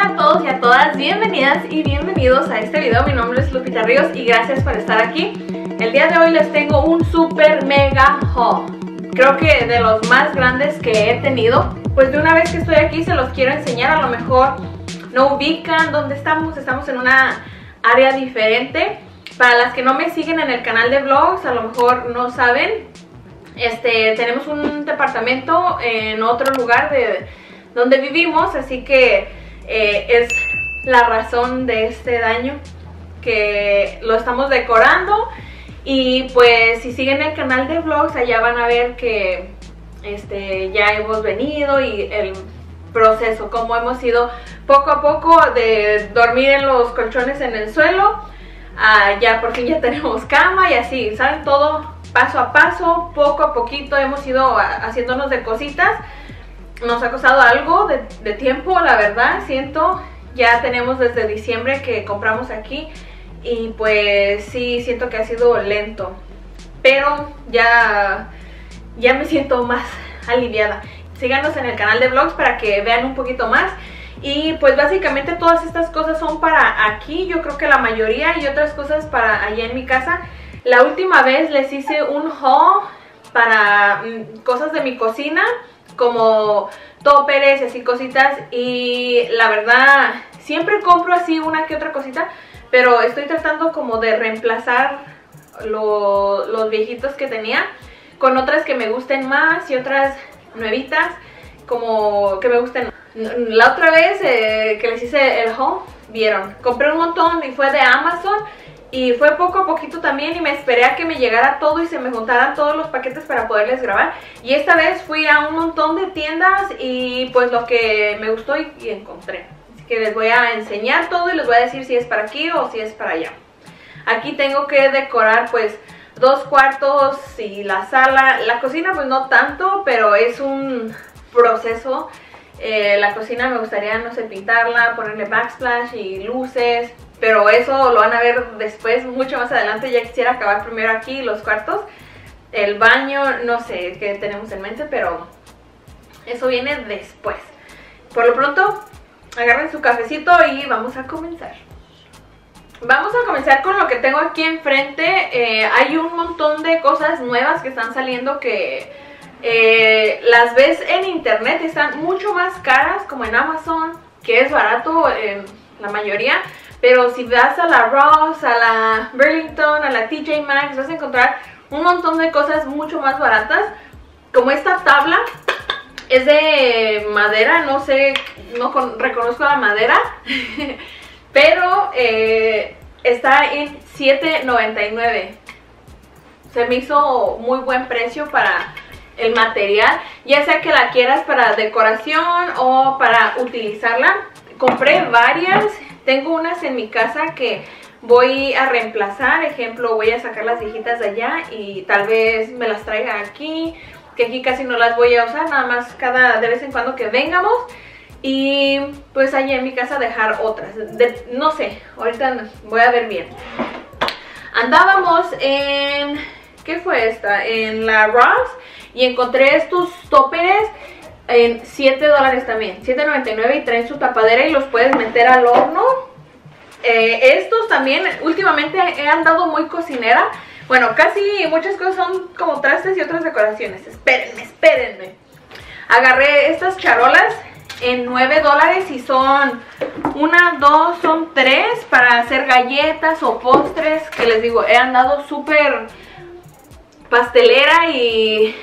Hola a todos y a todas, bienvenidas y bienvenidos a este video. Mi nombre es Lupita Ríos y gracias por estar aquí. El día de hoy les tengo un super mega haul. Creo que de los más grandes que he tenido. Pues de una vez que estoy aquí se los quiero enseñar. A lo mejor no ubican dónde estamos. Estamos en una área diferente. Para las que no me siguen en el canal de vlogs, a lo mejor no saben. Este, tenemos un departamento en otro lugar de donde vivimos, así que eh, es la razón de este daño que lo estamos decorando y pues si siguen el canal de vlogs allá van a ver que este, ya hemos venido y el proceso, como hemos ido poco a poco de dormir en los colchones en el suelo, ya por fin ya tenemos cama y así, ¿saben? Todo paso a paso, poco a poquito hemos ido haciéndonos de cositas nos ha costado algo de, tiempo, la verdad, siento. Ya tenemos desde diciembre que compramos aquí y pues sí, siento que ha sido lento. Pero ya, ya me siento más aliviada. Síganos en el canal de vlogs para que vean un poquito más. Y pues básicamente todas estas cosas son para aquí, yo creo que la mayoría y otras cosas para allá en mi casa. La última vez les hice un haul para mm, cosas de mi cocina como toperes y así cositas y la verdad siempre compro así una que otra cosita pero estoy tratando como de reemplazar los viejitos que tenía con otras que me gusten más y otras nuevitas como que me gusten. La otra vez eh, que les hice el haul vieron compré un montón y fue de Amazon y fue poco a poquito también y me esperé a que me llegara todo y se me juntaran todos los paquetes para poderles grabar. Y esta vez fui a un montón de tiendas y pues lo que me gustó y, encontré. Así que les voy a enseñar todo y les voy a decir si es para aquí o si es para allá. Aquí tengo que decorar pues dos cuartos y la sala. La cocina pues no tanto, pero es un proceso. Eh, la cocina me gustaría, no sé, pintarla, ponerle backsplash y luces pero eso lo van a ver después, mucho más adelante. Ya quisiera acabar primero aquí los cuartos. El baño, no sé qué tenemos en mente, pero eso viene después. Por lo pronto, agarren su cafecito y vamos a comenzar. Vamos a comenzar con lo que tengo aquí enfrente. Eh, hay un montón de cosas nuevas que están saliendo que eh, las ves en internet. Están mucho más caras como en Amazon, que es barato la mayoría. Pero si vas a la Ross, a la Burlington, a la TJ Maxx, vas a encontrar un montón de cosas mucho más baratas. Como esta tabla es de madera, no sé, no reconozco la madera. pero eh, está en $7.99. Se me hizo muy buen precio para el material, ya sea que la quieras para decoración o para utilizarla. Compré varias tengo unas en mi casa que voy a reemplazar, ejemplo, voy a sacar las viejitas de allá y tal vez me las traiga aquí, que aquí casi no las voy a usar, nada más cada de vez en cuando que vengamos. Y pues allá en mi casa dejar otras, no sé, ahorita voy a ver bien. Andábamos en, ¿qué fue esta? En la Ross y encontré estos toppers en 7 dólares también, 7.99 y traen su tapadera y los puedes meter al horno. Eh, estos también, últimamente he andado muy cocinera. Bueno, casi muchas cosas son como trastes y otras decoraciones. Espérenme, espérenme. Agarré estas charolas en 9 dólares y son una, dos, son tres para hacer galletas o postres. Que les digo, he andado súper pastelera y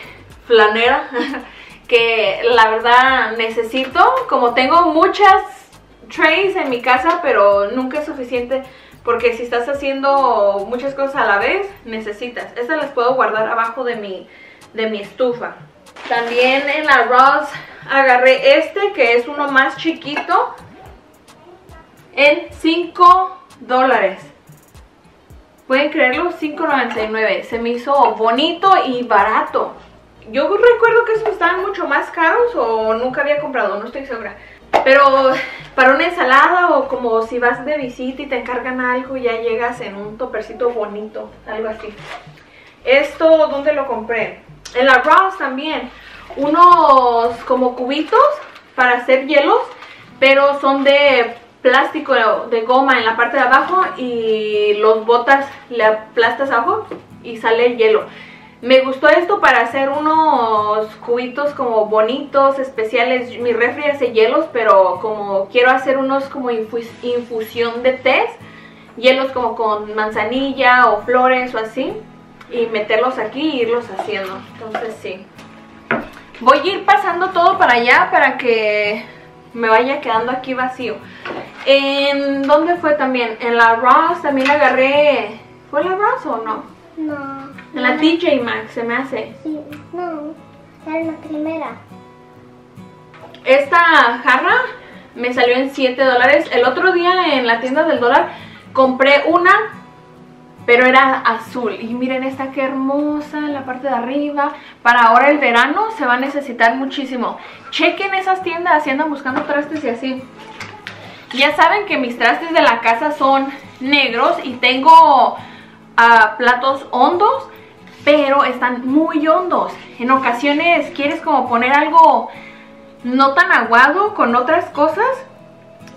flanera. que la verdad necesito, como tengo muchas trays en mi casa, pero nunca es suficiente porque si estás haciendo muchas cosas a la vez, necesitas. Estas las puedo guardar abajo de mi, de mi estufa. También en la Ross agarré este que es uno más chiquito en 5 dólares. Pueden creerlo, 5.99. Se me hizo bonito y barato. Yo recuerdo que esos estaban mucho más caros o nunca había comprado, no estoy segura. Pero para una ensalada o como si vas de visita y te encargan algo, ya llegas en un topercito bonito, algo así. Esto, ¿dónde lo compré? En la Ross también. Unos como cubitos para hacer hielos. pero son de plástico, de goma en la parte de abajo y los botas le aplastas abajo y sale el hielo. Me gustó esto para hacer unos cubitos como bonitos, especiales. Mi refri hace hielos, pero como quiero hacer unos como infusión de té, hielos como con manzanilla o flores o así, y meterlos aquí e irlos haciendo. Entonces sí. Voy a ir pasando todo para allá para que me vaya quedando aquí vacío. ¿En dónde fue también? En la Ross también agarré... ¿Fue la Ross o no? No. En la TJ Maxx se me hace. Sí, no. Era la primera. Esta jarra me salió en 7 dólares. El otro día en la tienda del dólar compré una, pero era azul. Y miren esta que hermosa en la parte de arriba. Para ahora el verano se va a necesitar muchísimo. Chequen esas tiendas si andan buscando trastes y así. Ya saben que mis trastes de la casa son negros y tengo ah, platos hondos, pero están muy hondos. En ocasiones quieres como poner algo no tan aguado con otras cosas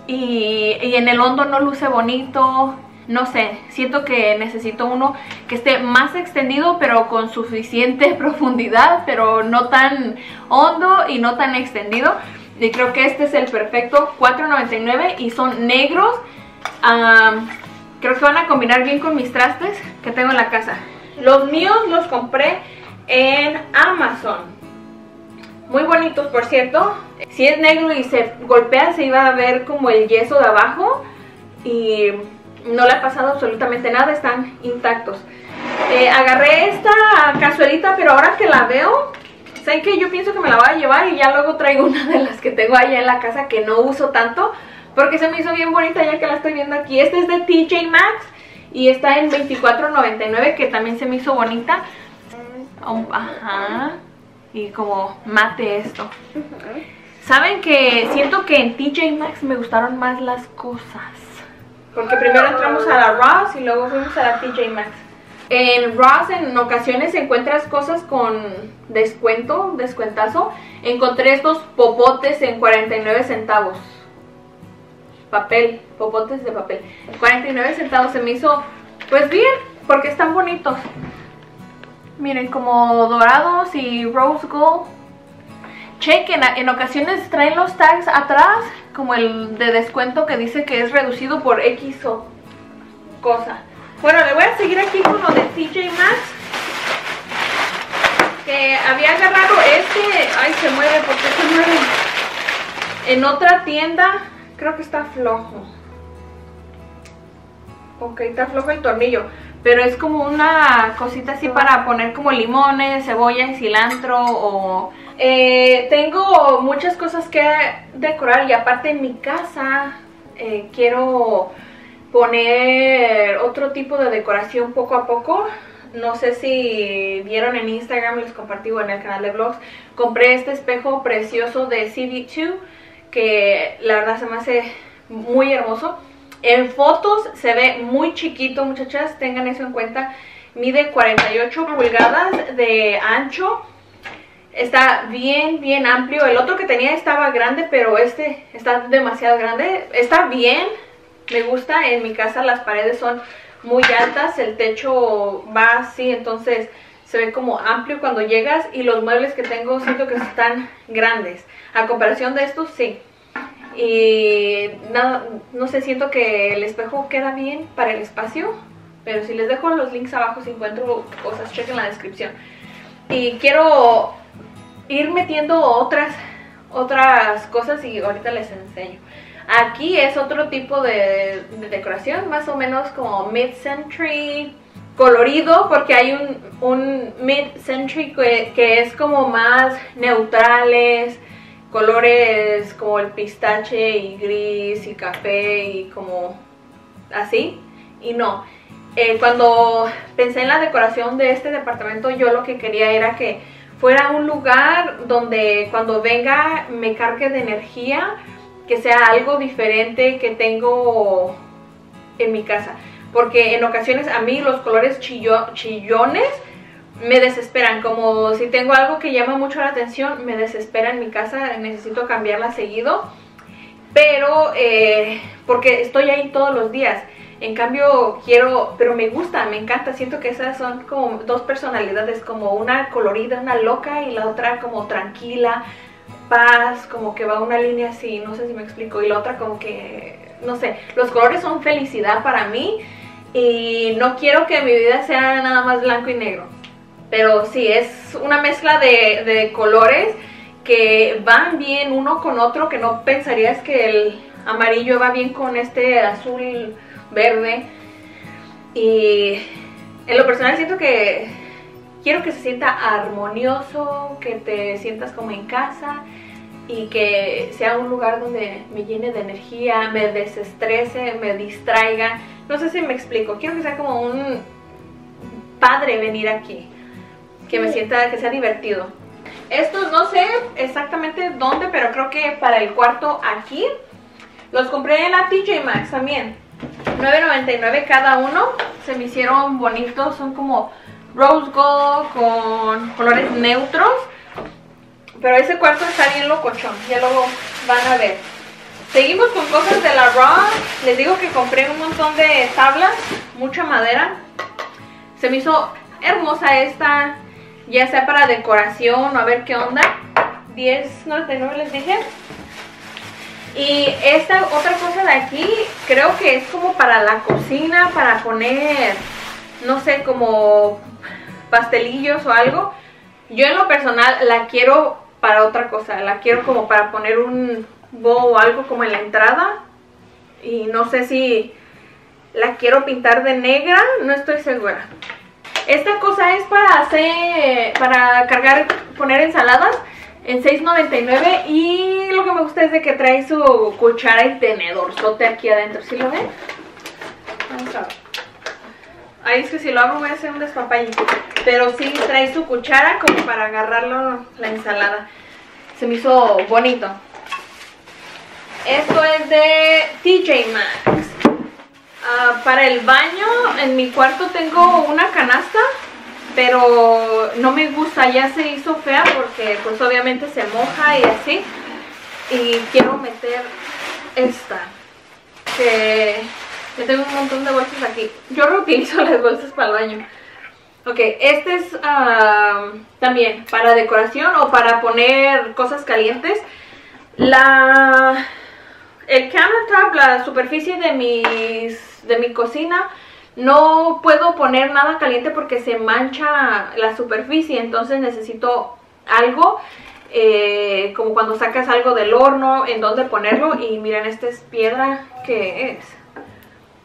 y, en el hondo no luce bonito. No sé, siento que necesito uno que esté más extendido pero con suficiente profundidad, pero no tan hondo y no tan extendido. Y creo que este es el perfecto, $4.99 y son negros. Am, creo que van a combinar bien con mis trastes que tengo en la casa. Los míos los compré en Amazon. Muy bonitos, por cierto. Si es negro y se golpea, se iba a ver como el yeso de abajo. Y no le ha pasado absolutamente nada, están intactos. Eh, agarré esta cazuelita, pero ahora que la veo, sé que yo pienso que me la voy a llevar y ya luego traigo una de las que tengo allá en la casa que no uso tanto. Porque se me hizo bien bonita ya que la estoy viendo aquí. Este es de TJ Maxx y está en $24.99 que también se me hizo bonita. Um, ajá. Y como mate esto. ¿Saben que siento que en TJ Maxx me gustaron más las cosas? Porque primero entramos a la Ross y luego fuimos a la TJ Maxx. En Ross en ocasiones encuentras cosas con descuento, descuentazo. Encontré estos popotes en 49 centavos. Papel, popotes de papel. 49 centavos se me hizo pues bien, porque están bonitos. Miren, como dorados y rose gold. Chequen, en ocasiones traen los tags atrás, como el de descuento que dice que es reducido por X o cosa. Bueno, le voy a seguir aquí con lo de TJ Maxx. Que había agarrado este. Ay, se mueve, porque se mueve? En otra tienda, creo que está flojo. Ok, está flojo el tornillo. Pero es como una cosita así para poner como limones, cebolla y cilantro o... Eh, tengo muchas cosas que decorar y aparte en mi casa eh, quiero poner otro tipo de decoración poco a poco. No sé si vieron en Instagram, les compartí o en el canal de vlogs. Compré este espejo precioso de CV2 que la verdad se me hace muy hermoso. En fotos se ve muy chiquito, muchachas, tengan eso en cuenta. Mide 48 pulgadas de ancho. Está bien, bien amplio. El otro que tenía estaba grande, pero este está demasiado grande. Está bien, me gusta. En mi casa las paredes son muy altas, el techo va así, entonces se ve como amplio cuando llegas. Y los muebles que tengo siento que están grandes. A comparación de estos, sí y no, no sé, siento que el espejo queda bien para el espacio, pero si les dejo los links abajo si encuentro cosas, chequen la descripción. Y quiero ir metiendo otras, otras cosas y ahorita les enseño. Aquí es otro tipo de, de decoración, más o menos como mid-century, colorido, porque hay un, un mid-century que, que es como más neutrales, colores como el pistache y gris y café y como así. Y no, eh, cuando pensé en la decoración de este departamento yo lo que quería era que fuera un lugar donde cuando venga me cargue de energía, que sea algo diferente que tengo en mi casa. Porque en ocasiones a mí los colores chillones me desesperan, como si tengo algo que llama mucho la atención, me desespera en mi casa, necesito cambiarla seguido. pero eh, porque estoy ahí todos los días. En cambio, quiero, pero me gusta, me encanta. Siento que esas son como dos personalidades, como una colorida, una loca y la otra como tranquila, paz, como que va una línea así, no sé si me explico, y la otra como que, no sé, los colores son felicidad para mí y no quiero que mi vida sea nada más blanco y negro. Pero sí, es una mezcla de, de colores que van bien uno con otro, que no pensarías que el amarillo va bien con este azul verde. Y en lo personal siento que quiero que se sienta armonioso, que te sientas como en casa y que sea un lugar donde me llene de energía, me desestrese, me distraiga. No sé si me explico, quiero que sea como un padre venir aquí, que me sienta, que sea divertido. Estos no sé exactamente dónde, pero creo que para el cuarto aquí. Los compré en la TJ Maxx también. 9.99 cada uno. Se me hicieron bonitos. Son como rose gold con colores neutros. Pero ese cuarto está bien locochón. Ya lo van a ver. Seguimos con cosas de la Raw. Les digo que compré un montón de tablas. Mucha madera. Se me hizo hermosa esta. Ya sea para decoración o a ver qué onda. 10.99 les dije. Y esta otra cosa de aquí, creo que es como para la cocina, para poner, no sé, como pastelillos o algo. Yo en lo personal la quiero para otra cosa, la quiero como para poner un bow o algo como en la entrada. Y no sé si la quiero pintar de negra, no estoy segura. Esta cosa es para hacer, para cargar, poner ensaladas en 6.99 y lo que me gusta es de que trae su cuchara y tenedor sote aquí adentro, ¿sí lo ven? Vamos a ver. Ahí es que si lo hago voy a hacer un despapallito, pero sí trae su cuchara como para agarrarlo la ensalada. Se me hizo bonito. Esto es de TJ Maxx. Ah, para el baño, en mi cuarto tengo una canasta pero no me gusta, ya se hizo fea porque pues obviamente se moja y así. Y quiero meter esta, que yo tengo un montón de bolsas aquí. Yo reutilizo las bolsas para el baño. Ok, este es también para decoración o para poner cosas calientes. La, el countertop, la superficie de, mis, de mi cocina no puedo poner nada caliente porque se mancha la superficie, entonces necesito algo eh, como cuando sacas algo del horno, en donde ponerlo. Y miren, esta es piedra que es.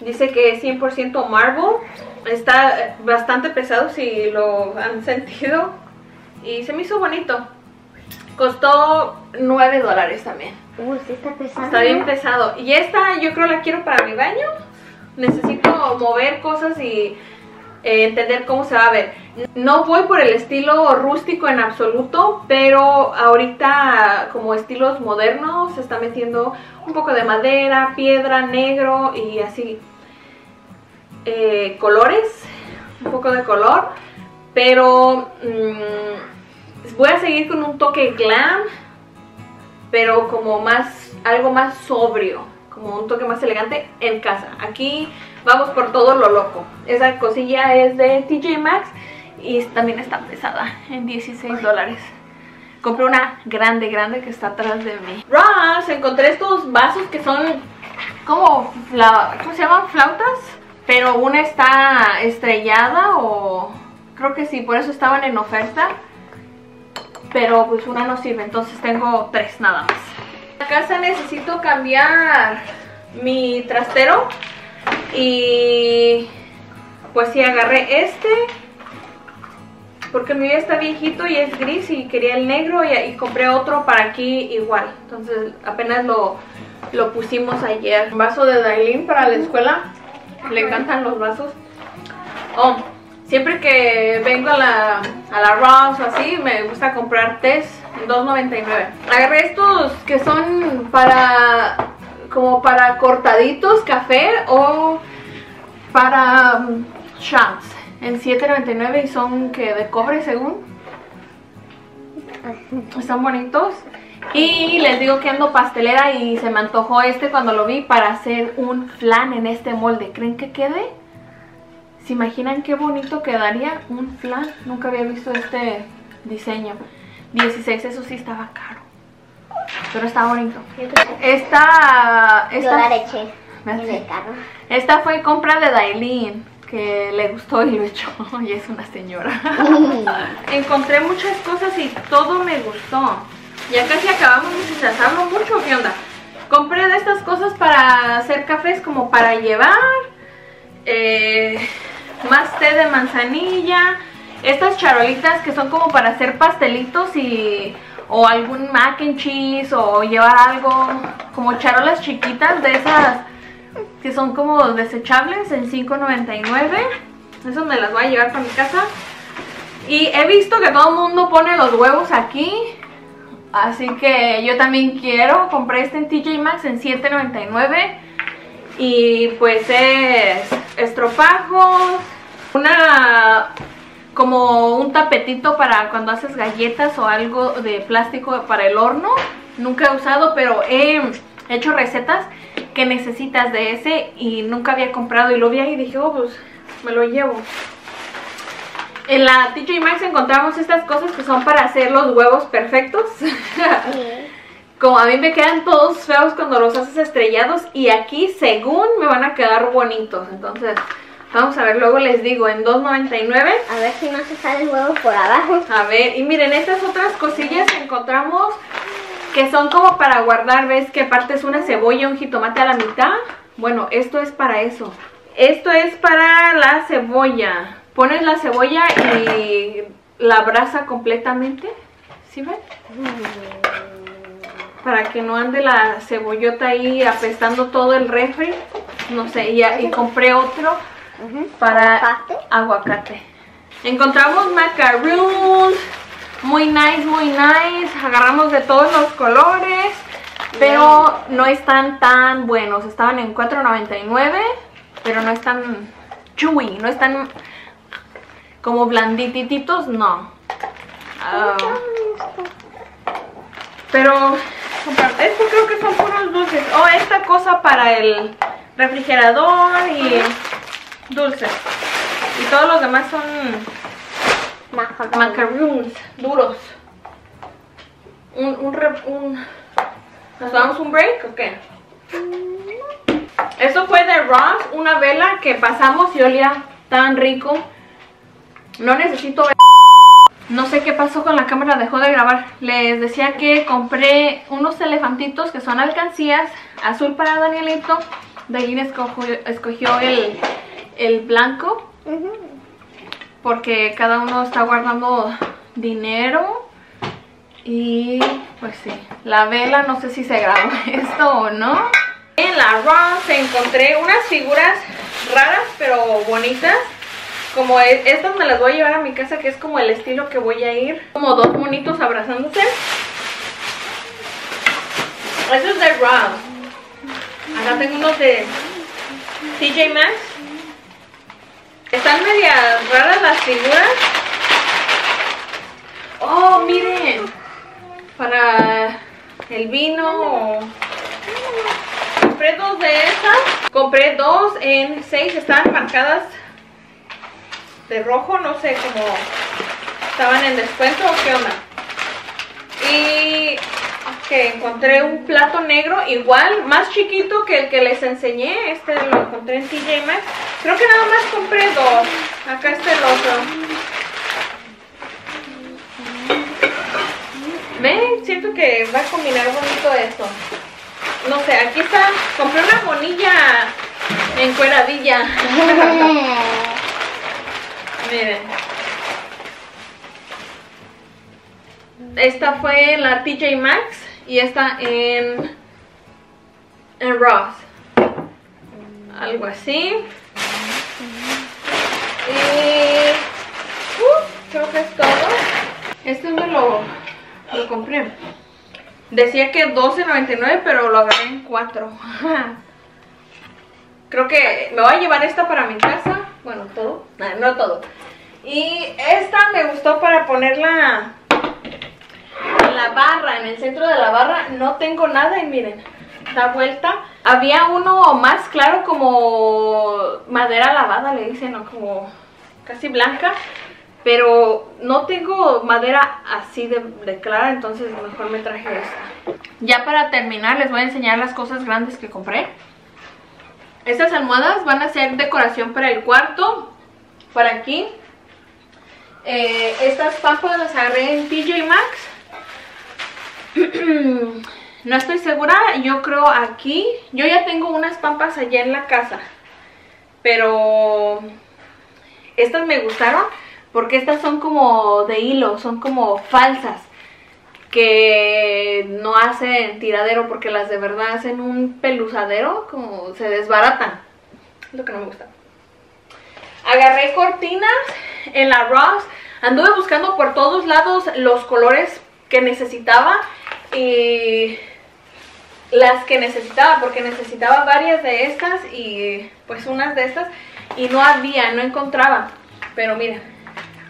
Dice que es 100% marble. Está bastante pesado si lo han sentido. Y se me hizo bonito. Costó 9 dólares también. Uy, sí está pesado. Está bien pesado. Y esta yo creo la quiero para mi baño necesito mover cosas y eh, entender cómo se va a ver. No voy por el estilo rústico en absoluto, pero ahorita como estilos modernos se está metiendo un poco de madera, piedra, negro y así eh, colores, un poco de color, pero mm, voy a seguir con un toque glam, pero como más, algo más sobrio como un toque más elegante en casa. Aquí vamos por todo lo loco. Esa cosilla es de TJ Maxx y también está pesada en 16 dólares. Compré una grande, grande que está atrás de mí. Ross, encontré estos vasos que son como, ¿cómo se llaman? Flautas. Pero una está estrellada o creo que sí, por eso estaban en oferta. Pero pues una no sirve, entonces tengo tres nada más. En la casa necesito cambiar mi trastero y pues sí agarré este porque mi ya está viejito y es gris y quería el negro y, compré otro para aquí igual. Entonces apenas lo, lo pusimos ayer. Vaso de Dailin para la escuela. Le encantan los vasos. Oh, siempre que vengo a la, a la Ross o así, me gusta comprar tés 2.99. Agarré estos que son para como para cortaditos café o para um, shots en 7.99 y son que de cobre según. Están bonitos. Y les digo que ando pastelera y se me antojó este cuando lo vi para hacer un flan en este molde. ¿Creen que quede? ¿Se imaginan qué bonito quedaría un flan? Nunca había visto este diseño. 16, eso sí estaba caro. Pero está bonito. Esta... Yo esta la leche Me en el carro. esta fue compra de Dailin, que le gustó y lo echó. Y es una señora. Encontré muchas cosas y todo me gustó. Ya casi acabamos muchachas. Hablo mucho, ¿qué onda? Compré de estas cosas para hacer cafés como para llevar. eh, más té de manzanilla. Estas charolitas que son como para hacer pastelitos y o algún mac and cheese o llevar algo como charolas chiquitas de esas que son como desechables en 5.99. Eso me las voy a llevar para mi casa. Y he visto que todo el mundo pone los huevos aquí. Así que yo también quiero. Compré este en TJ Maxx en 7.99. Y pues es estropajos. Una como un tapetito para cuando haces galletas o algo de plástico para el horno. Nunca he usado, pero he hecho recetas que necesitas de ese y nunca había comprado y lo vi ahí y dije, oh, pues me lo llevo. En la TJ Maxx encontramos estas cosas que son para hacer los huevos perfectos. Como a mí me quedan todos feos cuando los haces estrellados y aquí según me van a quedar bonitos. Entonces, vamos a ver, luego les digo, en 2.99. A ver si no se sale el huevo por abajo. A ver, y miren, estas otras cosillas que encontramos que son como para guardar, ¿ves que aparte es una cebolla, un jitomate a la mitad? Bueno, esto es para eso. Esto es para la cebolla. Pones la cebolla y la brasa completamente. ¿Sí ven? Para que no ande la cebollota ahí apestando todo el refri. No sé, y, y compré otro para ¿Aguacate? aguacate. Encontramos macaroons, muy nice, muy nice. Agarramos de todos los colores, pero no están tan buenos. Estaban en 4.99, pero no están chewy, no están como blandititos, no. Ah, pero esto creo que son puros dulces. Oh, esta cosa para el refrigerador y dulces. Y todos los demás son macaroons duros. Un, un, ¿Nos damos un break o qué? Esto fue de Ross, una vela que pasamos y olía tan rico. No necesito ver. No sé qué pasó con la cámara, dejó de grabar. Les decía que compré unos elefantitos que son alcancías, azul para Danielito. Dailin escogió, escogió el, el blanco porque cada uno está guardando dinero. Y pues sí, la vela, no sé si se grabó esto o no. En la Ross encontré unas figuras raras pero bonitas. Como e- estas me las voy a llevar a mi casa, que es como el estilo que voy a ir. Como dos monitos abrazándose. Eso es de Ross. Acá tengo unos de TJ Maxx. Están medias raras las figuras. Oh, miren. Para el vino. Compré dos de esas. Compré dos en seis. Estaban marcadas de rojo. No sé cómo estaban en descuento o qué onda. Y que encontré un plato negro igual, más chiquito que el que les enseñé. Este lo encontré en TJ Maxx. Creo que nada más compré dos. Acá está el otro. Ven, siento que va a combinar bonito esto. No sé, aquí está. Compré una monilla en cueradilla. Miren. Esta fue en la TJ Maxx y esta en, en Ross. Algo así. Y uh, creo que es todo. Este me lo, lo compré. Decía que 12.99, pero lo agarré en 4. Creo que me voy a llevar esta para mi casa. Bueno, todo. No, no todo. Y esta me gustó para poner la, en la barra, en el centro de la barra, no tengo nada y miren, vuelta. Había uno más claro como madera lavada, le dicen, ¿no? Como casi blanca. Pero no tengo madera así de, de, clara, entonces mejor me traje esta. Ya para terminar les voy a enseñar las cosas grandes que compré. Estas almohadas van a ser decoración para el cuarto, para aquí. Eh, estas papas las agarré en TJ Maxx. no estoy segura, yo creo aquí. Yo ya tengo unas pampas allá en la casa. Pero estas me gustaron porque estas son como de hilo, son como falsas. Que no hacen tiradero porque las de verdad hacen un peluzadero, como se desbaratan. Es lo que no me gusta. Agarré cortinas en la Ross. Anduve buscando por todos lados los colores que necesitaba y las que necesitaba porque necesitaba varias de estas y pues unas de estas y no había, no encontraba. Pero mira,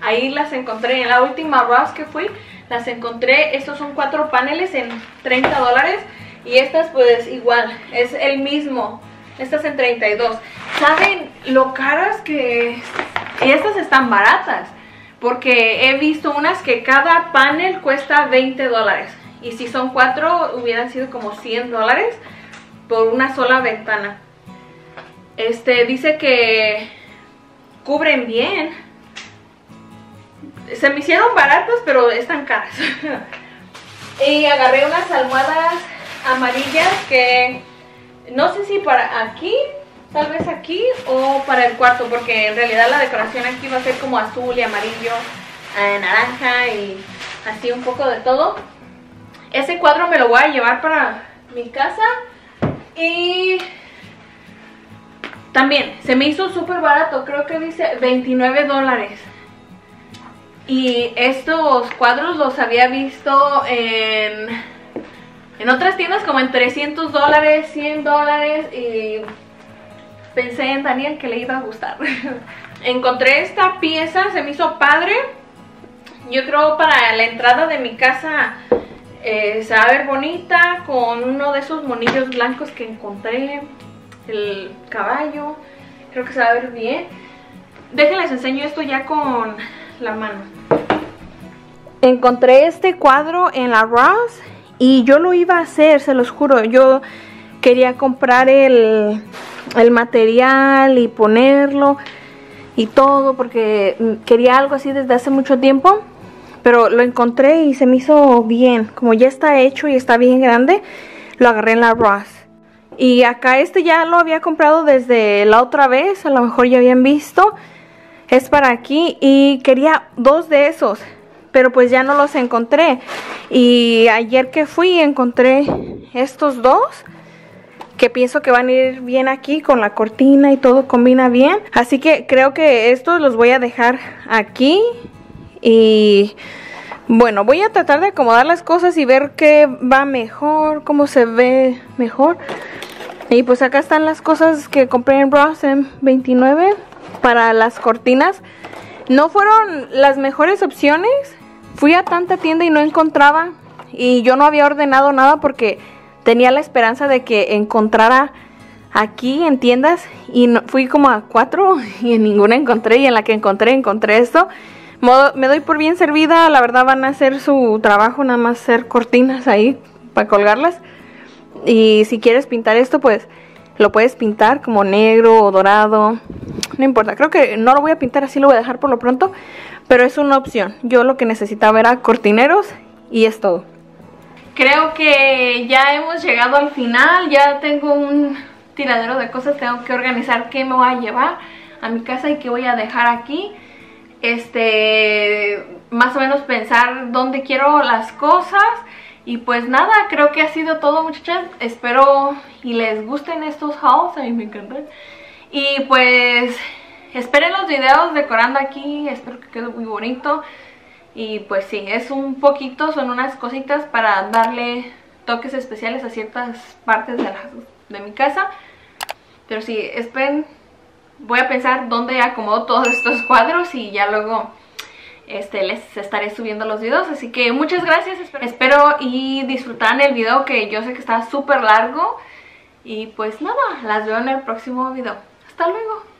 ahí las encontré en la última Ross que fui. Las encontré, estos son cuatro paneles en 30 dólares y estas pues igual, es el mismo. Estas en 32. ¿Saben lo caras que... Y estas están baratas. Porque he visto unas que cada panel cuesta 20 dólares. Y si son cuatro, hubieran sido como 100 dólares por una sola ventana. Este, dice que cubren bien. Se me hicieron baratas, pero están caras. y agarré unas almohadas amarillas que no sé si para aquí, tal vez aquí o para el cuarto, porque en realidad la decoración aquí va a ser como azul y amarillo, eh, naranja y así un poco de todo. Ese cuadro me lo voy a llevar para mi casa y también se me hizo súper barato, creo que dice 29 dólares. Y estos cuadros los había visto en en otras tiendas como en 300 dólares, 100 dólares y pensé en Daniel que le iba a gustar. Encontré esta pieza, se me hizo padre. Yo creo para la entrada de mi casa eh, se va a ver bonita con uno de esos monillos blancos que encontré. El caballo, creo que se va a ver bien. Déjenles enseño esto ya con la mano. Encontré este cuadro en la Ross y yo lo iba a hacer, se los juro. Yo quería comprar el, el material y ponerlo y todo porque quería algo así desde hace mucho tiempo. Pero lo encontré y se me hizo bien. Como ya está hecho y está bien grande, lo agarré en la Ross. Y acá este ya lo había comprado desde la otra vez, a lo mejor ya habían visto. Es para aquí y quería dos de esos pero pues ya no los encontré. Y ayer que fui encontré estos dos que pienso que van a ir bien aquí con la cortina y todo combina bien. Así que creo que estos los voy a dejar aquí y bueno, voy a tratar de acomodar las cosas y ver qué va mejor, cómo se ve mejor. Y pues acá están las cosas que compré en Ross en 29 para las cortinas. No fueron las mejores opciones, Fui a tanta tienda y no encontraba y yo no había ordenado nada porque tenía la esperanza de que encontrara aquí en tiendas y fui como a cuatro y en ninguna encontré y en la que encontré encontré esto. Me doy por bien servida, la verdad van a hacer su trabajo, nada más hacer cortinas ahí para colgarlas. Y si quieres pintar esto, pues lo puedes pintar como negro o dorado, no importa. Creo que no lo voy a pintar así, lo voy a dejar por lo pronto. Pero es una opción. Yo lo que necesitaba era cortineros y es todo. Creo que ya hemos llegado al final. Ya tengo un tiradero de cosas. Tengo que organizar qué me voy a llevar a mi casa y qué voy a dejar aquí. Este, más o menos pensar dónde quiero las cosas. Y pues nada, creo que ha sido todo muchachas. Espero y les gusten estos hauls. A mí me encantan. Y pues esperen los videos decorando aquí, espero que quede muy bonito. Y pues sí, es un poquito, son unas cositas para darle toques especiales a ciertas partes de, de mi casa. Pero sí, esperen, voy a pensar dónde acomodo todos estos cuadros y ya luego este, les estaré subiendo los videos. Así que muchas gracias, espero y disfrutan el video que yo sé que está súper largo. Y pues nada, las veo en el próximo video. Hasta luego.